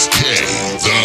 SK, the